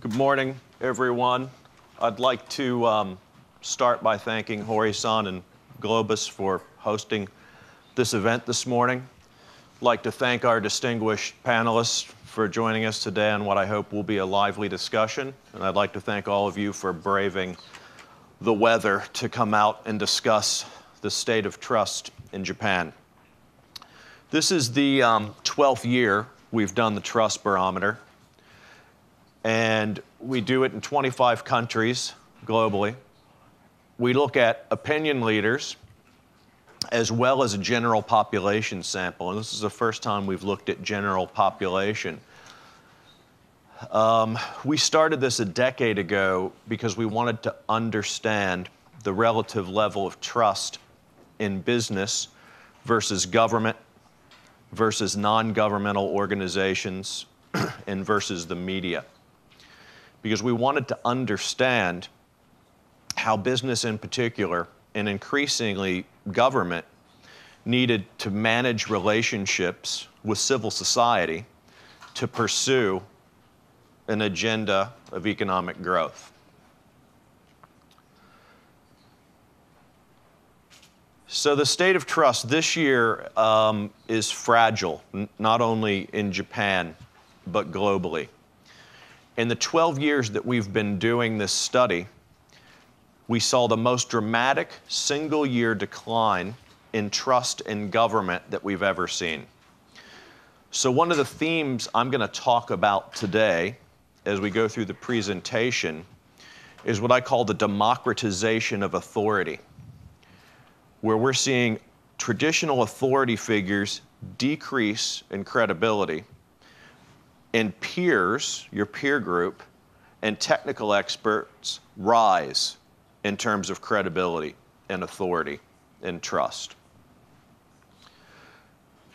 Good morning, everyone. I'd like to um, start by thanking Hori-san and GLOBIS for hosting this event this morning. I'd like to thank our distinguished panelists for joining us today on what I hope will be a lively discussion. And I'd like to thank all of you for braving the weather to come out and discuss the state of trust in Japan. This is the um, 12th year we've done the Trust Barometer, and we do it in 25 countries globally. We look at opinion leaders as well as a general population sample, and this is the first time we've looked at general population. Um, we started this a decade ago because we wanted to understand the relative level of trust in business versus government versus non governmental organizations and versus the media. Because we wanted to understand how business in particular, and increasingly government, needed to manage relationships with civil society to pursue an agenda of economic growth. So, the state of trust this year um, is fragile, not only in Japan, but globally. In the 12 years that we've been doing this study, we saw the most dramatic single year decline in trust in government that we've ever seen. So, one of the themes I'm going to talk about today as we go through the presentation is what I call the democratization of authority where we're seeing traditional authority figures decrease in credibility, and peers, your peer group, and technical experts rise in terms of credibility and authority and trust.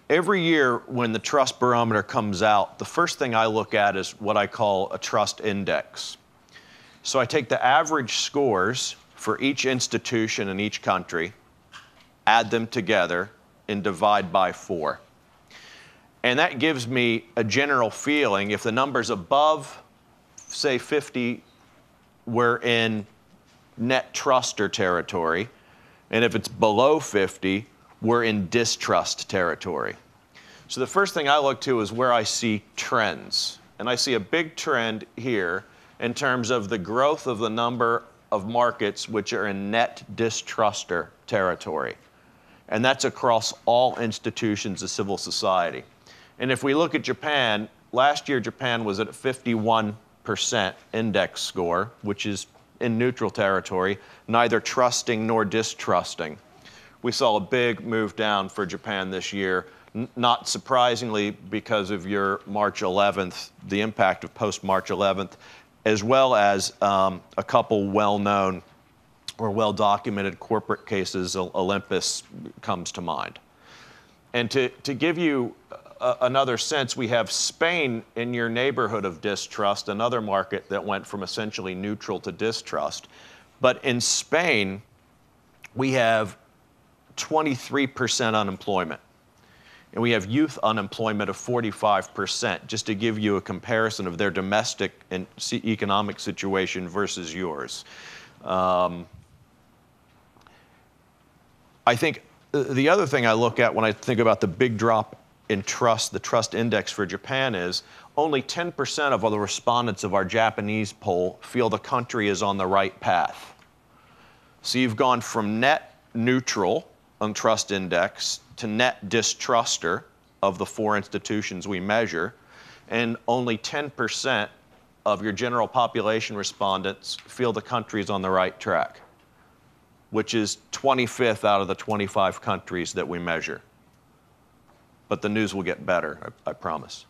Every year when the trust barometer comes out, the first thing I look at is what I call a trust index. So I take the average scores for each institution in each country add them together, and divide by four. And that gives me a general feeling if the number's above, say, 50, we're in net truster territory. And if it's below 50, we're in distrust territory. So the first thing I look to is where I see trends. And I see a big trend here in terms of the growth of the number of markets which are in net distruster territory and that's across all institutions of civil society. And if we look at Japan, last year Japan was at a 51% index score, which is in neutral territory, neither trusting nor distrusting. We saw a big move down for Japan this year, N- not surprisingly because of your March 11th, the impact of post March 11th, as well as um, a couple well known or well documented corporate cases, Olympus comes to mind. And to, to give you another sense, we have Spain in your neighborhood of distrust, another market that went from essentially neutral to distrust. But in Spain, we have 23% unemployment. And we have youth unemployment of 45%, just to give you a comparison of their domestic and economic situation versus yours. Um, I think uh, the other thing I look at when I think about the big drop in trust, the trust index for Japan is only 10% of all the respondents of our Japanese poll feel the country is on the right path. So you've gone from net neutral on trust index to net distruster of the four institutions we measure, and only 10% of your general population respondents feel the country is on the right track which is 25th out of the 25 countries that we measure. But the news will get better, I, I promise.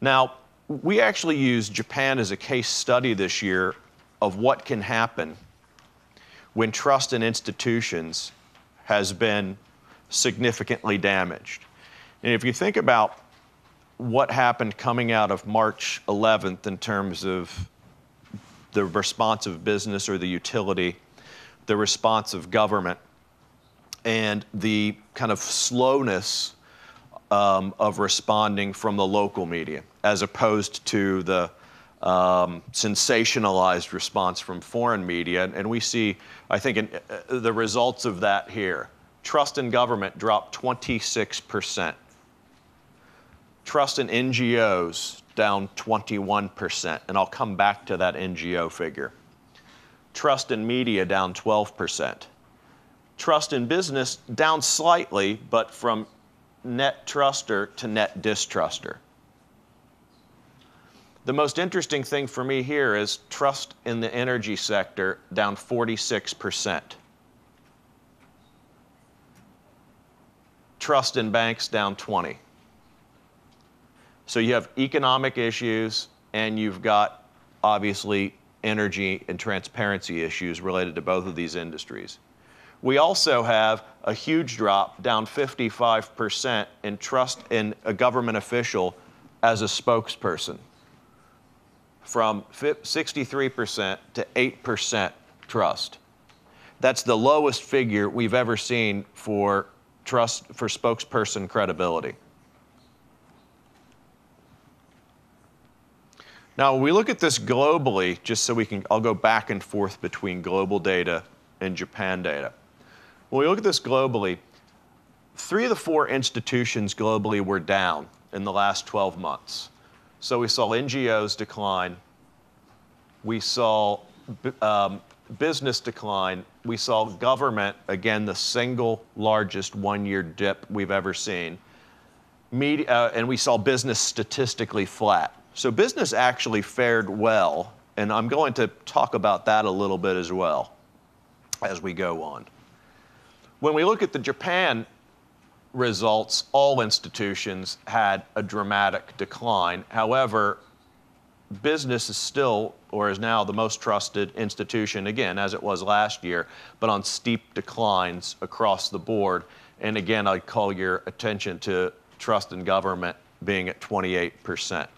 Now, we actually used Japan as a case study this year of what can happen when trust in institutions has been significantly damaged. And if you think about what happened coming out of March 11th in terms of the response of business or the utility the response of government and the kind of slowness um, of responding from the local media, as opposed to the um, sensationalized response from foreign media. And we see, I think, in, uh, the results of that here. Trust in government dropped 26%. Trust in NGOs down 21%. And I'll come back to that NGO figure. Trust in media down 12%. Trust in business down slightly, but from net truster to net distruster. The most interesting thing for me here is trust in the energy sector down 46%. Trust in banks down 20. So you have economic issues and you've got obviously energy and transparency issues related to both of these industries. We also have a huge drop, down 55%, in trust in a government official as a spokesperson from 63% to 8% trust. That's the lowest figure we've ever seen for trust for spokesperson credibility. Now, when we look at this globally, just so we can, I'll go back and forth between global data and Japan data. When we look at this globally, three of the four institutions globally were down in the last 12 months. So we saw NGOs decline, we saw um, business decline, we saw government, again, the single largest one year dip we've ever seen, Media, uh, and we saw business statistically flat. So business actually fared well, and I'm going to talk about that a little bit as well as we go on. When we look at the Japan results, all institutions had a dramatic decline. However, business is still, or is now, the most trusted institution, again, as it was last year, but on steep declines across the board. And again, I'd call your attention to trust in government being at 28%.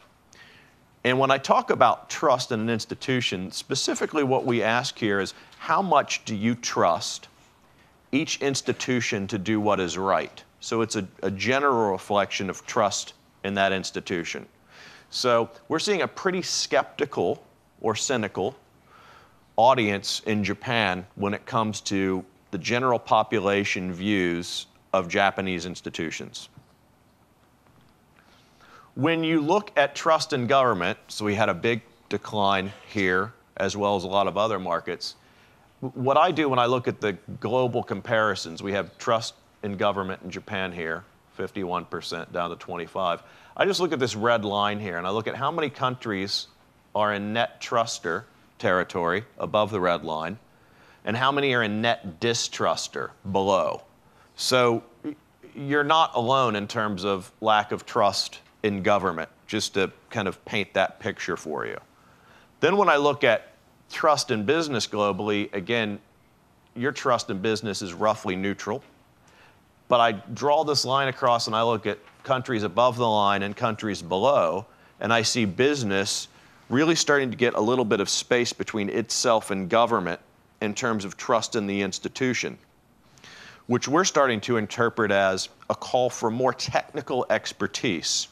And when I talk about trust in an institution, specifically what we ask here is how much do you trust each institution to do what is right? So it's a, a general reflection of trust in that institution. So we're seeing a pretty skeptical or cynical audience in Japan when it comes to the general population views of Japanese institutions. When you look at trust in government, so we had a big decline here as well as a lot of other markets. What I do when I look at the global comparisons, we have trust in government in Japan here, 51% down to 25. I just look at this red line here and I look at how many countries are in net truster territory above the red line and how many are in net distruster below. So you're not alone in terms of lack of trust in government, just to kind of paint that picture for you. Then when I look at trust in business globally, again, your trust in business is roughly neutral. But I draw this line across and I look at countries above the line and countries below, and I see business really starting to get a little bit of space between itself and government in terms of trust in the institution, which we're starting to interpret as a call for more technical expertise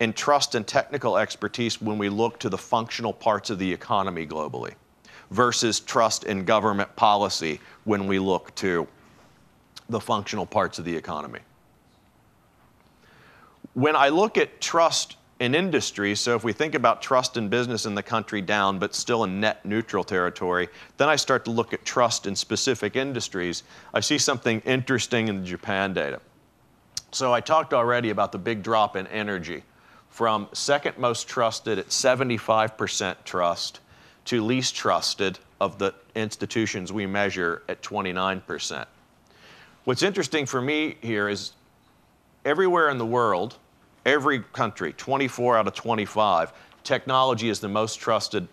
and trust and technical expertise when we look to the functional parts of the economy globally versus trust in government policy when we look to the functional parts of the economy. When I look at trust in industry, so if we think about trust in business in the country down, but still in net neutral territory, then I start to look at trust in specific industries. I see something interesting in the Japan data. So I talked already about the big drop in energy from second most trusted at 75% trust to least trusted of the institutions we measure at 29%. What's interesting for me here is everywhere in the world, every country, 24 out of 25, technology is the most trusted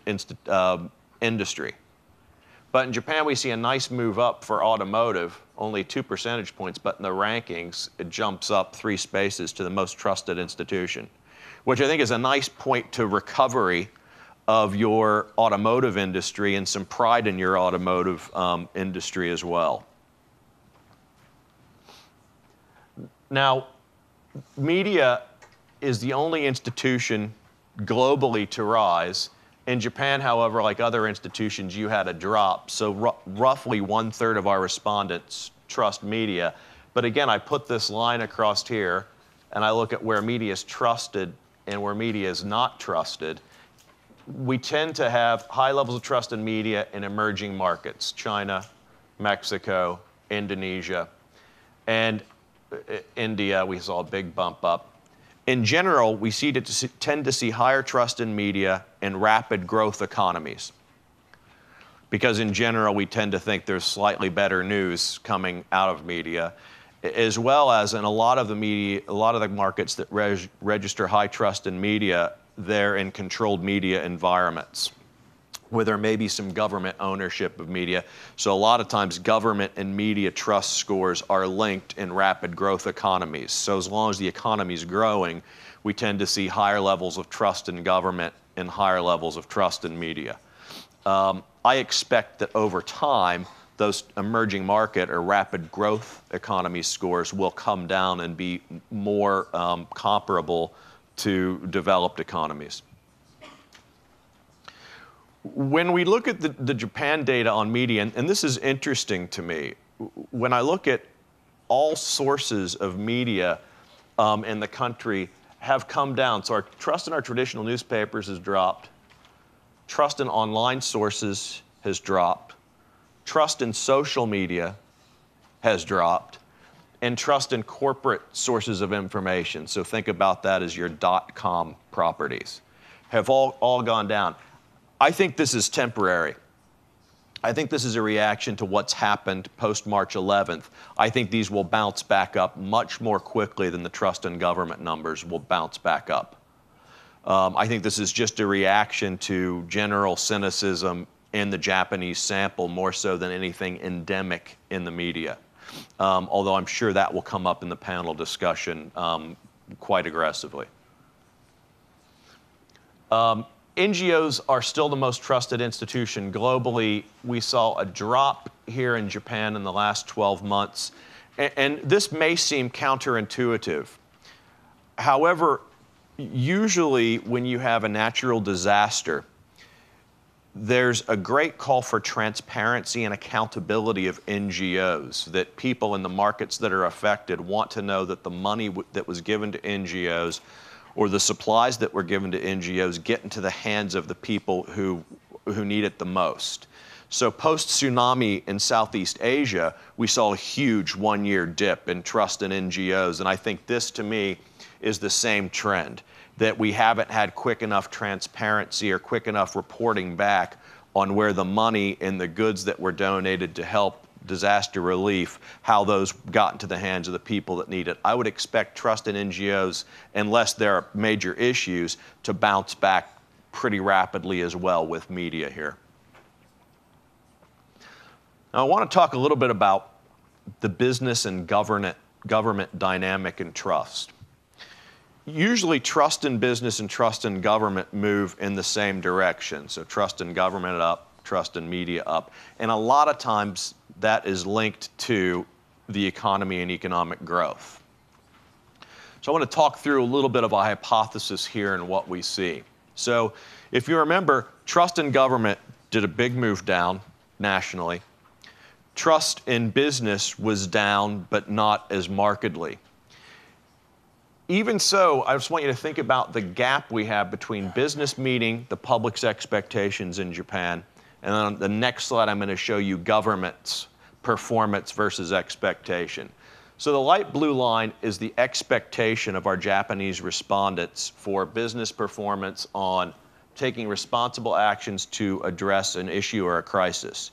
uh, industry. But in Japan, we see a nice move up for automotive, only two percentage points, but in the rankings, it jumps up three spaces to the most trusted institution which I think is a nice point to recovery of your automotive industry and some pride in your automotive um, industry as well. Now, media is the only institution globally to rise. In Japan, however, like other institutions, you had a drop. So roughly one third of our respondents trust media. But again, I put this line across here and I look at where media is trusted and where media is not trusted. We tend to have high levels of trust in media in emerging markets China, Mexico, Indonesia, and uh, India. We saw a big bump up in general, we see to tend to see higher trust in media in rapid growth economies. Because in general, we tend to think there's slightly better news coming out of media, as well as in a lot of the media, a lot of the markets that reg register high trust in media, they're in controlled media environments where there may be some government ownership of media. So a lot of times government and media trust scores are linked in rapid growth economies. So as long as the economy is growing, we tend to see higher levels of trust in government and higher levels of trust in media. Um, I expect that over time, those emerging market or rapid growth economy scores will come down and be more um, comparable to developed economies when we look at the, the Japan data on media, and, and this is interesting to me, when I look at all sources of media um, in the country have come down. So our trust in our traditional newspapers has dropped. Trust in online sources has dropped. Trust in social media has dropped. And trust in corporate sources of information. So think about that as your dot com properties have all, all gone down. I think this is temporary. I think this is a reaction to what's happened post March 11th. I think these will bounce back up much more quickly than the trust in government numbers will bounce back up. Um, I think this is just a reaction to general cynicism in the Japanese sample more so than anything endemic in the media. Um, although I'm sure that will come up in the panel discussion um, quite aggressively. NGOs are still the most trusted institution globally. We saw a drop here in Japan in the last 12 months. And, this may seem counterintuitive. However, usually when you have a natural disaster, there's a great call for transparency and accountability of NGOs, that people in the markets that are affected want to know that the money that was given to NGOs or the supplies that were given to NGOs get into the hands of the people who, who need it the most. So post tsunami in Southeast Asia, we saw a huge one year dip in trust in NGOs. And I think this to me is the same trend that we haven't had quick enough transparency or quick enough reporting back on where the money and the goods that were donated to help disaster relief, how those got into the hands of the people that need it. I would expect trust in NGOs, unless there are major issues, to bounce back pretty rapidly as well with media here. Now, I want to talk a little bit about the business and government, government dynamic and trust. Usually, trust in business and trust in government move in the same direction. So, trust in government up, trust in media up. And a lot of times, that is linked to the economy and economic growth. So I want to talk through a little bit of a hypothesis here and what we see. So if you remember, trust in government did a big move down nationally. Trust in business was down, but not as markedly. Even so, I just want you to think about the gap we have between business meeting the public's expectations in Japan and on the next slide, I'm going to show you government's performance versus expectation. So the light blue line is the expectation of our Japanese respondents for business performance on taking responsible actions to address an issue or a crisis.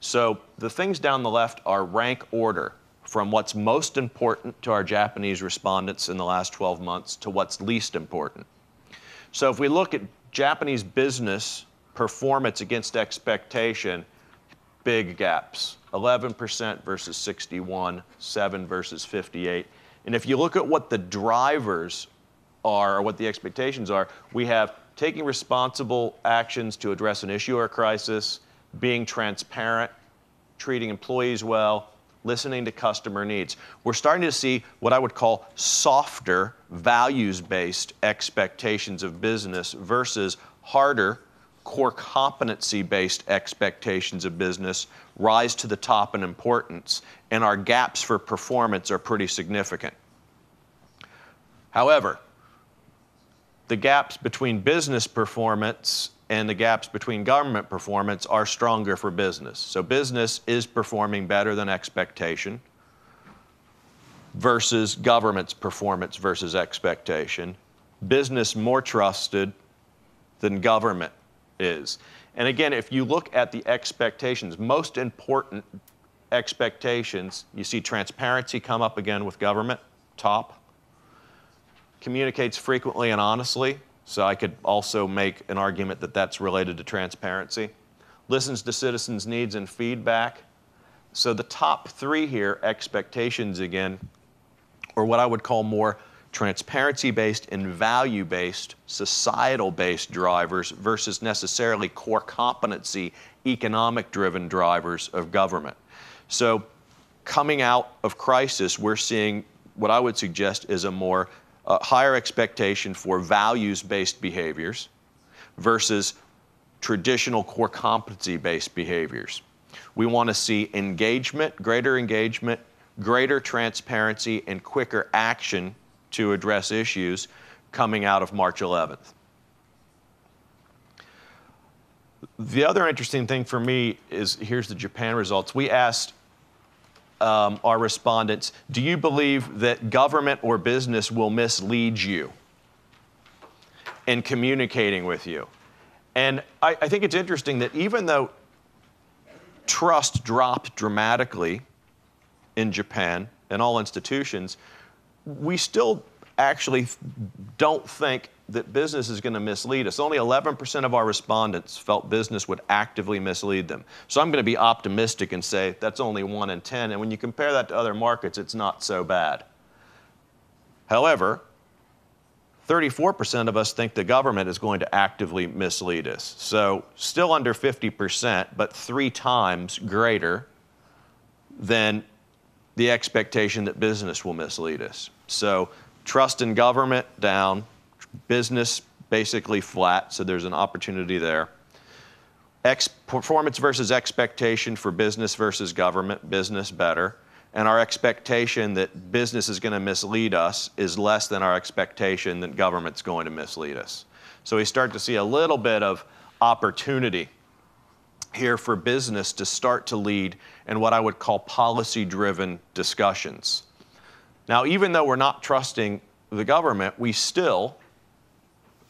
So the things down the left are rank order from what's most important to our Japanese respondents in the last 12 months to what's least important. So if we look at Japanese business performance against expectation, big gaps 11% versus 61, 7 versus 58. And if you look at what the drivers are or what the expectations are, we have taking responsible actions to address an issue or crisis, being transparent, treating employees well, listening to customer needs. We're starting to see what I would call softer, values based expectations of business versus harder, core competency based expectations of business rise to the top in importance, and our gaps for performance are pretty significant. However, the gaps between business performance and the gaps between government performance are stronger for business. So business is performing better than expectation versus government's performance versus expectation. Business more trusted than government is. And again, if you look at the expectations, most important expectations, you see transparency come up again with government, top. Communicates frequently and honestly, so I could also make an argument that that's related to transparency. Listens to citizens' needs and feedback. So the top three here, expectations again, or what I would call more transparency based and value based, societal based drivers versus necessarily core competency, economic driven drivers of government. So, coming out of crisis, we're seeing what I would suggest is a more uh, higher expectation for values based behaviors versus traditional core competency based behaviors. We want to see engagement, greater engagement, greater transparency, and quicker action to address issues coming out of March 11th. The other interesting thing for me is here's the Japan results. We asked um, our respondents Do you believe that government or business will mislead you in communicating with you? And I, I think it's interesting that even though trust dropped dramatically in Japan and all institutions, we still actually don't think that business is going to mislead us. Only 11% of our respondents felt business would actively mislead them. So I'm going to be optimistic and say that's only 1 in 10. And when you compare that to other markets, it's not so bad. However, 34% of us think the government is going to actively mislead us. So still under 50%, but three times greater than the expectation that business will mislead us. So trust in government down, business basically flat, so there's an opportunity there. Ex- performance versus expectation for business versus government, business better. And our expectation that business is going to mislead us is less than our expectation that government's going to mislead us. So we start to see a little bit of opportunity here for business to start to lead in what I would call policy driven discussions. Now, even though we're not trusting the government, we still,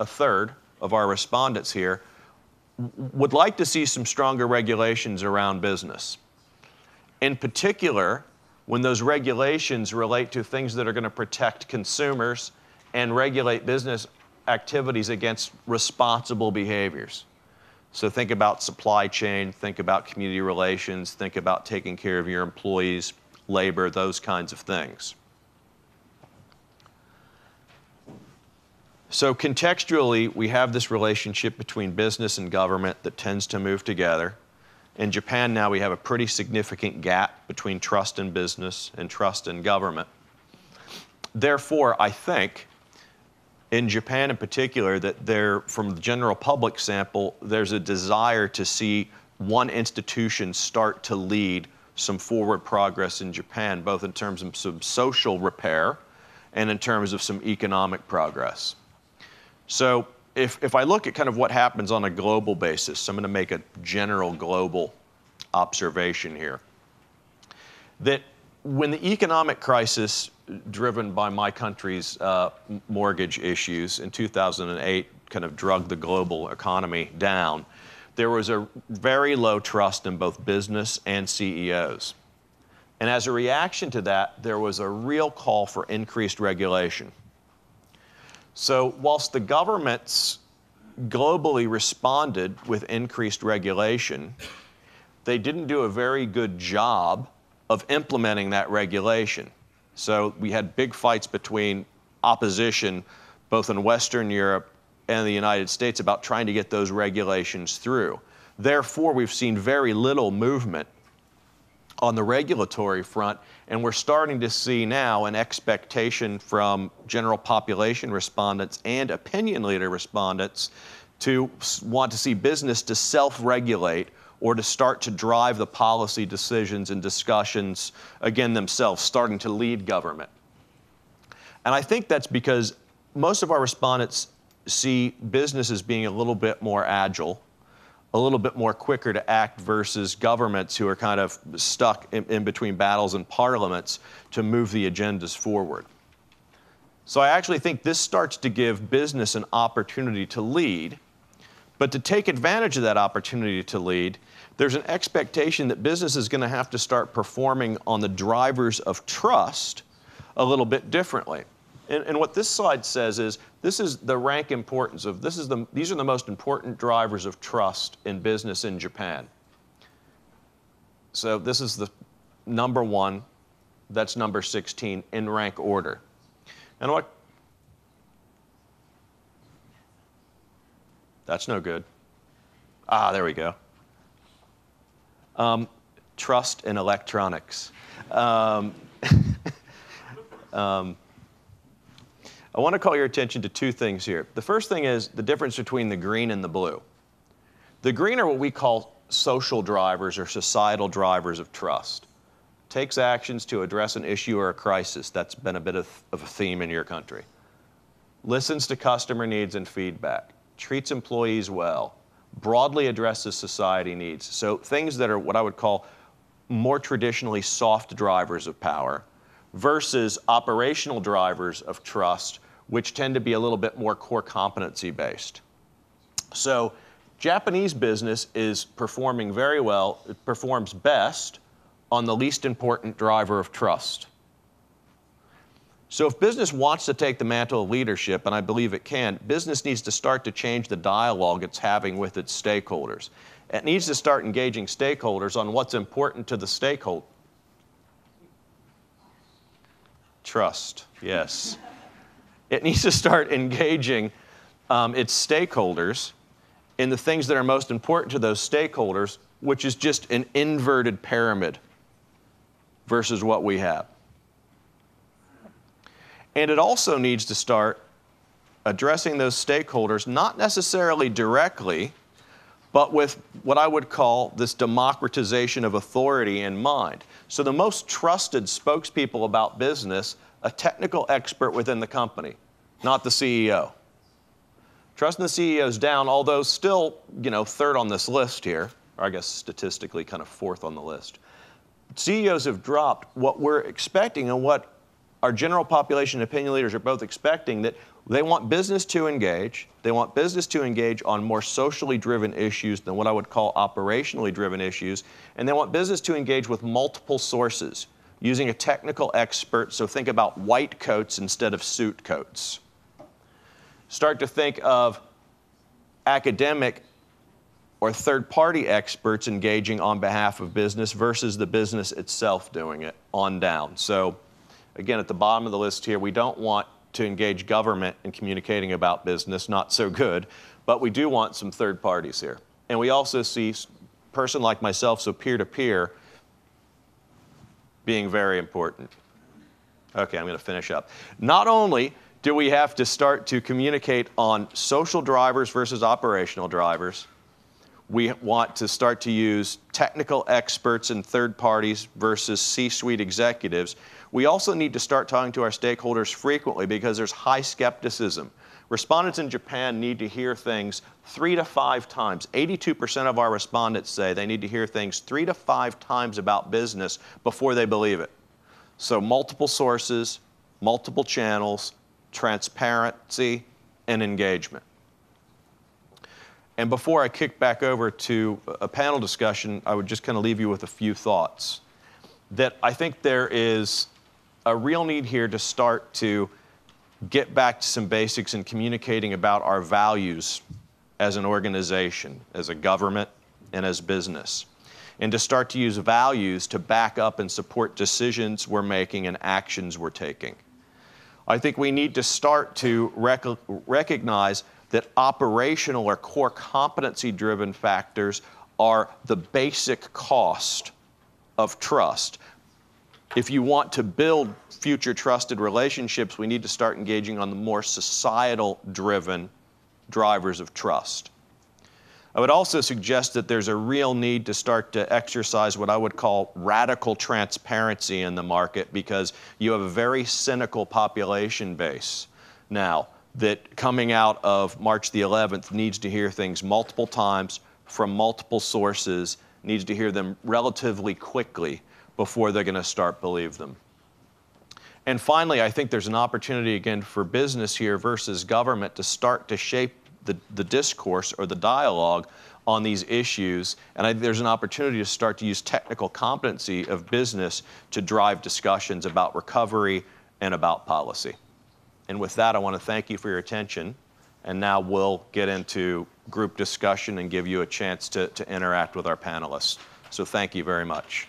a third of our respondents here, would like to see some stronger regulations around business. In particular, when those regulations relate to things that are going to protect consumers and regulate business activities against responsible behaviors. So think about supply chain, think about community relations, think about taking care of your employees, labor, those kinds of things. So contextually, we have this relationship between business and government that tends to move together. In Japan now, we have a pretty significant gap between trust in business and trust in government. Therefore, I think in Japan in particular that there, from the general public sample, there's a desire to see one institution start to lead some forward progress in Japan, both in terms of some social repair and in terms of some economic progress. So if, if I look at kind of what happens on a global basis, I'm going to make a general global observation here. That when the economic crisis driven by my country's uh, mortgage issues in 2008 kind of drug the global economy down, there was a very low trust in both business and CEOs. And as a reaction to that, there was a real call for increased regulation. So, whilst the governments globally responded with increased regulation, they didn't do a very good job of implementing that regulation. So, we had big fights between opposition, both in Western Europe and the United States, about trying to get those regulations through. Therefore, we've seen very little movement on the regulatory front, and we're starting to see now an expectation from general population respondents and opinion leader respondents to want to see business to self-regulate or to start to drive the policy decisions and discussions again themselves, starting to lead government. And I think that's because most of our respondents see business as being a little bit more agile a little bit more quicker to act versus governments who are kind of stuck in, in, between battles and parliaments to move the agendas forward. So I actually think this starts to give business an opportunity to lead, but to take advantage of that opportunity to lead, there's an expectation that business is going to have to start performing on the drivers of trust a little bit differently. And, and, what this slide says is this is the rank importance of this is the these are the most important drivers of trust in business in Japan. So this is the number one, that's number 16 in rank order. And what that's no good. Ah, there we go. Um, trust in electronics. Um, um, I want to call your attention to two things here. The first thing is the difference between the green and the blue. The green are what we call social drivers or societal drivers of trust. Takes actions to address an issue or a crisis. That's been a bit of, of a theme in your country. Listens to customer needs and feedback. Treats employees well. Broadly addresses society needs. So things that are what I would call more traditionally soft drivers of power versus operational drivers of trust, which tend to be a little bit more core competency based. So, Japanese business is performing very well, it performs best on the least important driver of trust. So, if business wants to take the mantle of leadership, and I believe it can, business needs to start to change the dialogue it's having with its stakeholders. It needs to start engaging stakeholders on what's important to the stakeholder, Trust, yes. it needs to start engaging um, its stakeholders in the things that are most important to those stakeholders, which is just an inverted pyramid versus what we have. And it also needs to start addressing those stakeholders, not necessarily directly, but with what I would call this democratization of authority in mind. So, the most trusted spokespeople about business, a technical expert within the company, not the CEO. Trusting the CEO is down, although still, you know, third on this list here, or I guess statistically kind of fourth on the list. CEOs have dropped what we're expecting and what our general population and opinion leaders are both expecting that they want business to engage. They want business to engage on more socially driven issues than what I would call operationally driven issues. And they want business to engage with multiple sources using a technical expert. So think about white coats instead of suit coats. Start to think of academic or third party experts engaging on behalf of business versus the business itself doing it on down. So, again, at the bottom of the list here, we don't want to engage government in communicating about business, not so good, but we do want some third parties here. And we also see person like myself, so peer to peer, being very important. Okay, I'm going to finish up. Not only do we have to start to communicate on social drivers versus operational drivers, we want to start to use technical experts and third parties versus C suite executives we also need to start talking to our stakeholders frequently because there's high skepticism. Respondents in Japan need to hear things three to five times. 82% of our respondents say they need to hear things three to five times about business before they believe it. So, multiple sources, multiple channels, transparency, and engagement. And before I kick back over to a panel discussion, I would just kind of leave you with a few thoughts. That I think there is a real need here to start to get back to some basics in communicating about our values as an organization, as a government, and as business. And to start to use values to back up and support decisions we're making and actions we're taking. I think we need to start to rec- recognize that operational or core competency driven factors are the basic cost of trust. If you want to build future trusted relationships, we need to start engaging on the more societal driven drivers of trust. I would also suggest that there's a real need to start to exercise what I would call radical transparency in the market because you have a very cynical population base now that coming out of March the 11th needs to hear things multiple times from multiple sources, needs to hear them relatively quickly before they're going to start believe them. And finally, I think there's an opportunity again for business here versus government to start to shape the, the discourse or the dialogue on these issues. And I, think there's an opportunity to start to use technical competency of business to drive discussions about recovery and about policy. And with that, I want to thank you for your attention. And now we'll get into group discussion and give you a chance to, to interact with our panelists. So thank you very much.